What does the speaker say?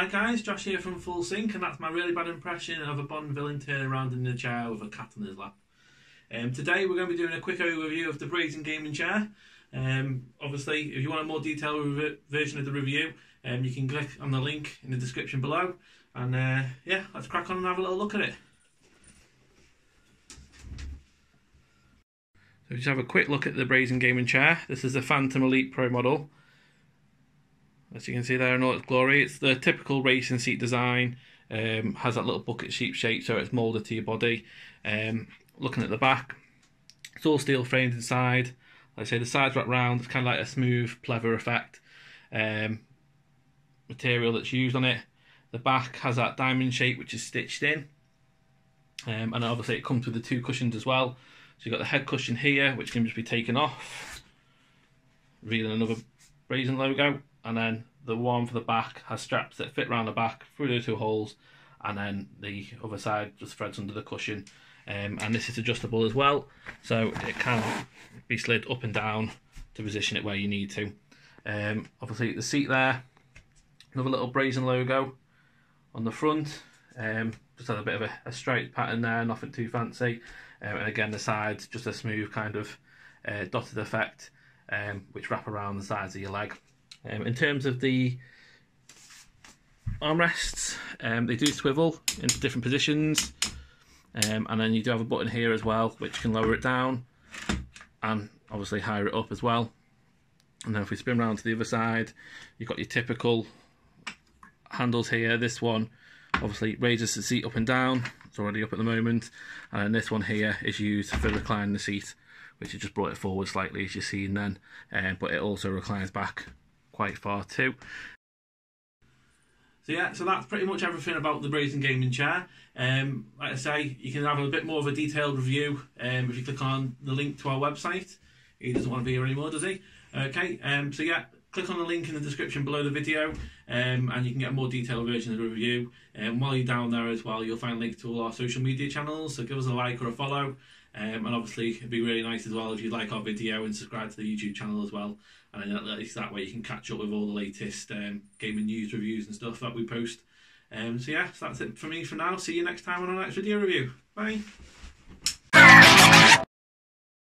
Hi guys, Josh here from Full Sync, and that's my really bad impression of a Bond villain turning around in a chair with a cat on his lap. Um, today we're going to be doing a quick overview of the Brazen Gaming Chair. Um, obviously, if you want a more detailed version of the review, um, you can click on the link in the description below. And uh, yeah, let's crack on and have a little look at it. So just have a quick look at the Brazen Gaming Chair. This is the Phantom Elite Pro model. As you can see there in all its glory, it's the typical racing seat design. Um, has that little bucket sheep shape, so it's moulded to your body. Um, looking at the back, it's all steel framed inside. Like I say, the sides wrap round. It's kind of like a smooth pleather effect. Um, material that's used on it. The back has that diamond shape which is stitched in. Um, and obviously it comes with the two cushions as well. So you've got the head cushion here, which can just be taken off, revealing another Brazen logo, and then the one for the back has straps that fit around the back through the two holes, and then the other side just threads under the cushion. Um, and this is adjustable as well, so it can be slid up and down to position it where you need to. Um, obviously, the seat there, another little brazen logo on the front. Um, just had a bit of a, a straight pattern there, nothing too fancy. Um, and again, the sides just a smooth kind of uh, dotted effect, um, which wrap around the sides of your leg. Um, in terms of the armrests, um, they do swivel into different positions, um, and then you do have a button here as well, which can lower it down and obviously higher it up as well. And then if we spin around to the other side, you've got your typical handles here. This one obviously raises the seat up and down. It's already up at the moment. And this one here is used for reclining the seat, which has just brought it forward slightly as you've seen then. Um, but it also reclines back quite far too. So yeah, so that's pretty much everything about the Brazen Gaming Chair. Um, like I say, you can have a bit more of a detailed review um, if you click on the link to our website. He doesn't want to be here anymore, does he? Okay, um, so yeah, click on the link in the description below the video um, and you can get a more detailed version of the review. And um, while you're down there as well, you'll find links to all our social media channels, so give us a like or a follow. Um, and obviously, it'd be really nice as well if you like our video and subscribe to the YouTube channel as well. And at least that way you can catch up with all the latest um, gaming news, reviews, and stuff that we post. Um, so, yeah, so that's it for me for now. See you next time on our next video review. Bye.